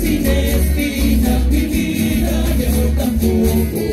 sin espinas mi vida, y tampoco.